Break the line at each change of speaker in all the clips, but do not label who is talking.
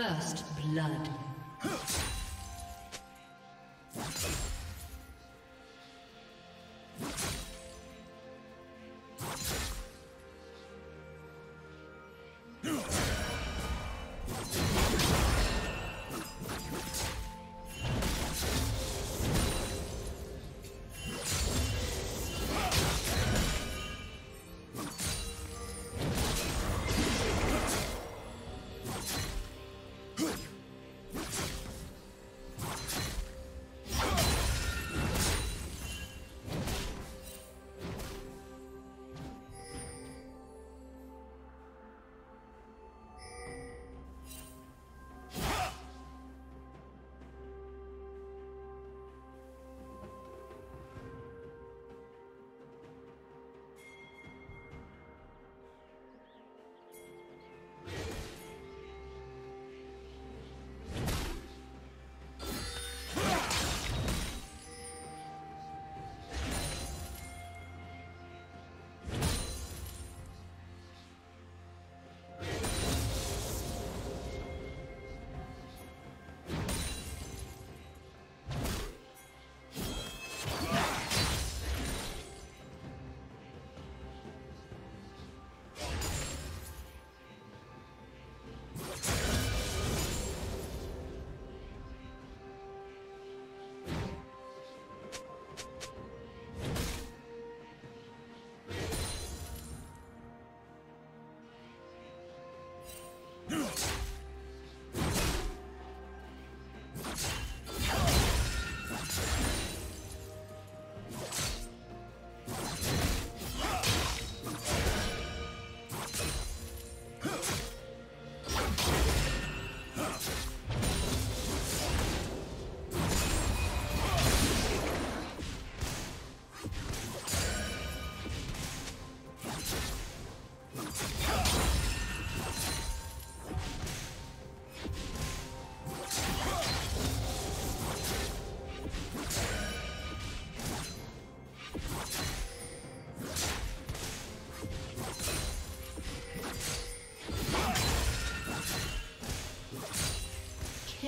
First blood.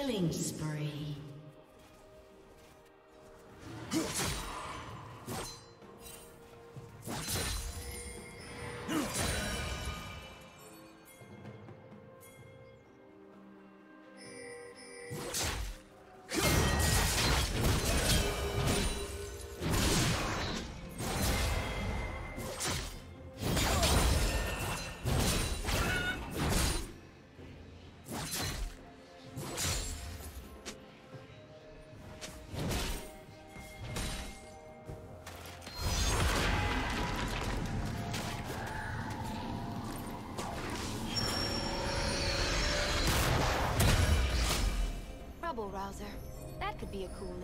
Killing spree.
Trouble rouser. That could be a cool...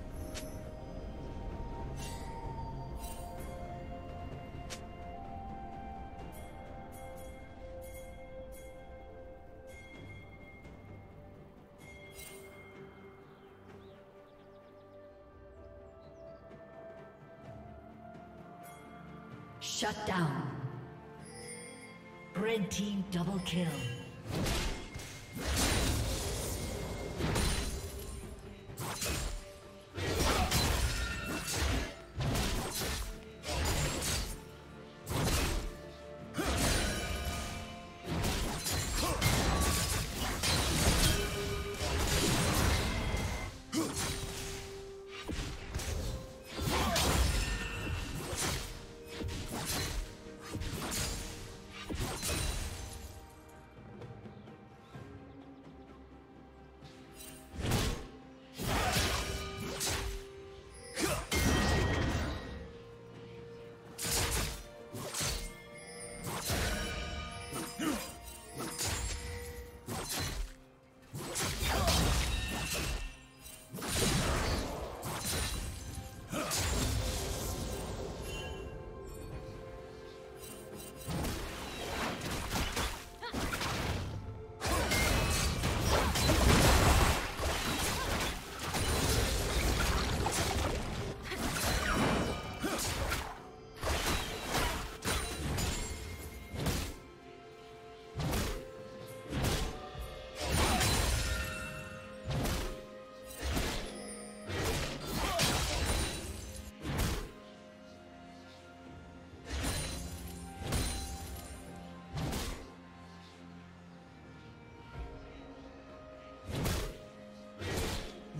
Shut down. Red team double kill.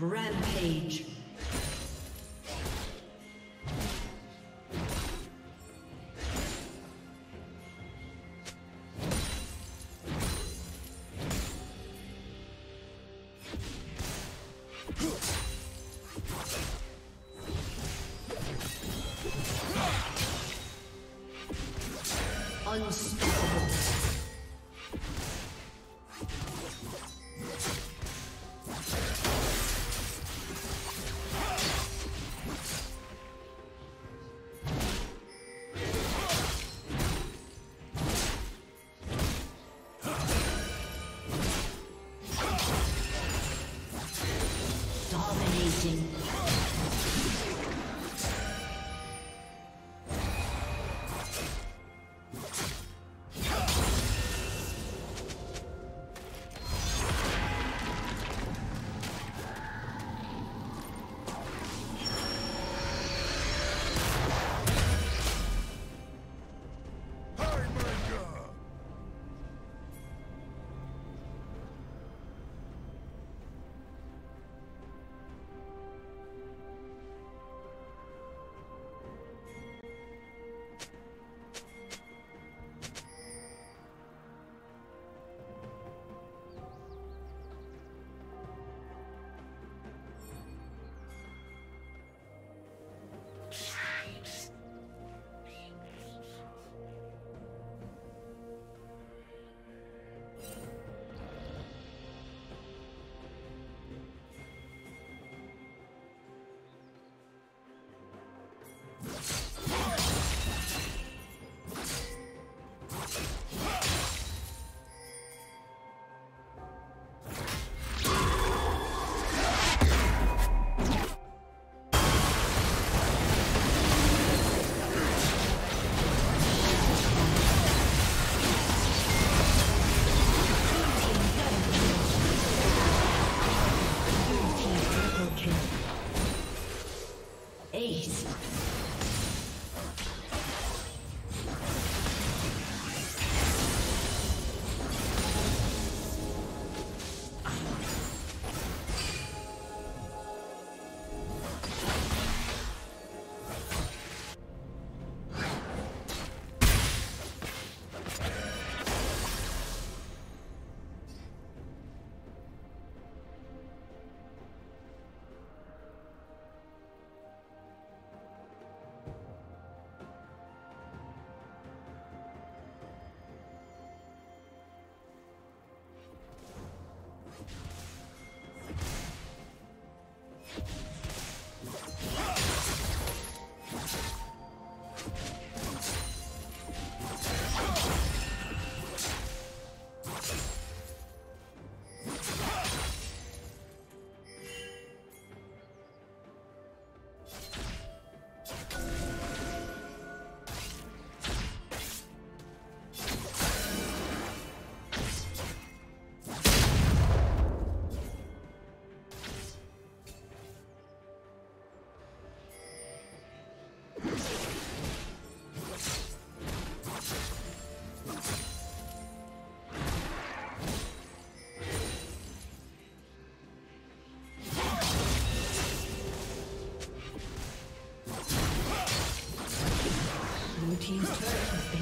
Rampage. Thank you.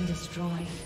Destroyed.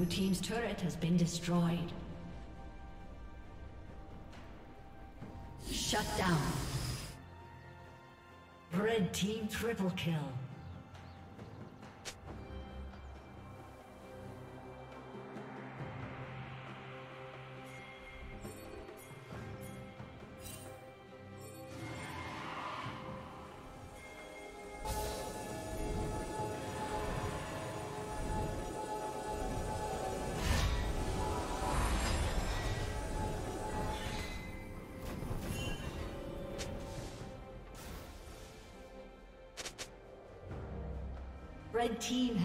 Blue Team's turret has been destroyed. Shut down. Red Team triple kill.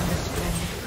Understanding.